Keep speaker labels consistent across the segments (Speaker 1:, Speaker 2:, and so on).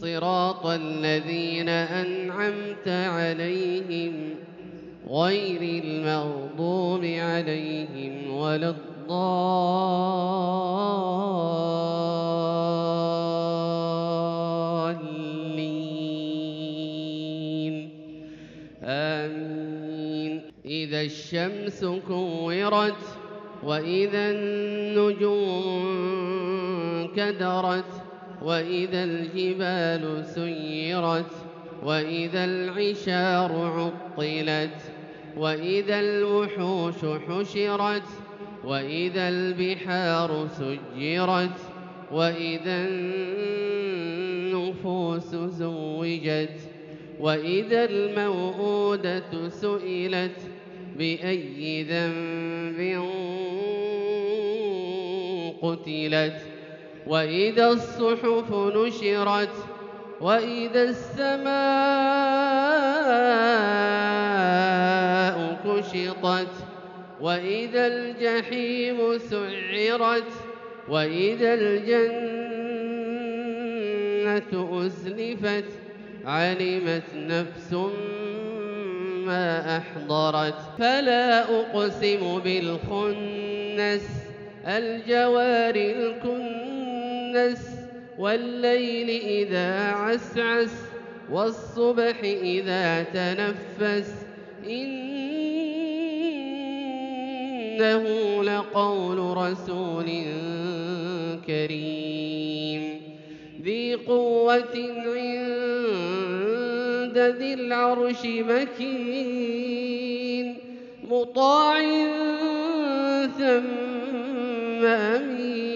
Speaker 1: صراط الذين أنعمت عليهم غير المغضوب عليهم ولا الضالين. آمين. إذا الشمس كورت وإذا النجوم كدرت وإذا الجبال سيرت وإذا العشار عطلت وإذا الوحوش حشرت وإذا البحار سجرت وإذا النفوس زوجت وإذا الموءودة سئلت بأي ذنب قتلت. وإذا الصحف نشرت وإذا السماء كشطت وإذا الجحيم سعرت وإذا الجنة أزلفت علمت نفس ما أحضرت فلا أقسم بالخنس الجوار الكنس والليل إذا عسعس والصبح إذا تنفس إنه لقول رسول كريم. ذي قوة عند ذي العرش مكين. مطاع ثم أمين.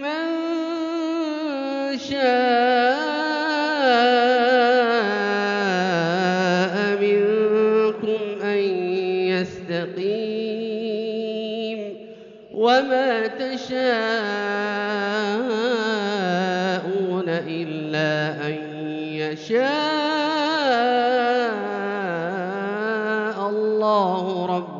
Speaker 1: لمن شاء منكم أن يستقيم وما تشاءون إلا أن يشاء الله رب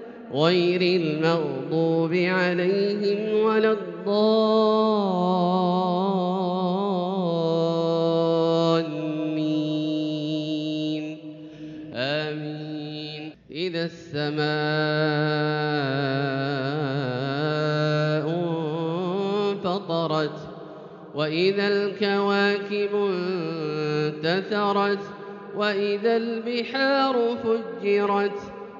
Speaker 1: غير المغضوب عليهم ولا الضالين. آمين. إذا السماء انفطرت وإذا الكواكب انتثرت وإذا البحار فجرت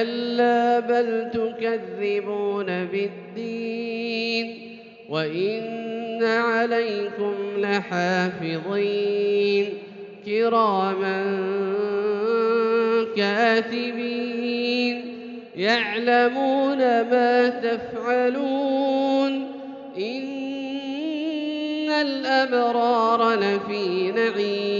Speaker 1: كلا بل تكذبون بالدين وإن عليكم لحافظين كراما كاتبين يعلمون ما تفعلون إن الأبرار لفي نعيم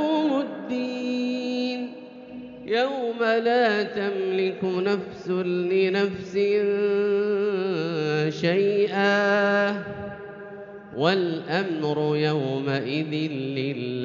Speaker 1: يوم لا تملك نفس لنفس شيئا. والأمر يومئذ لله.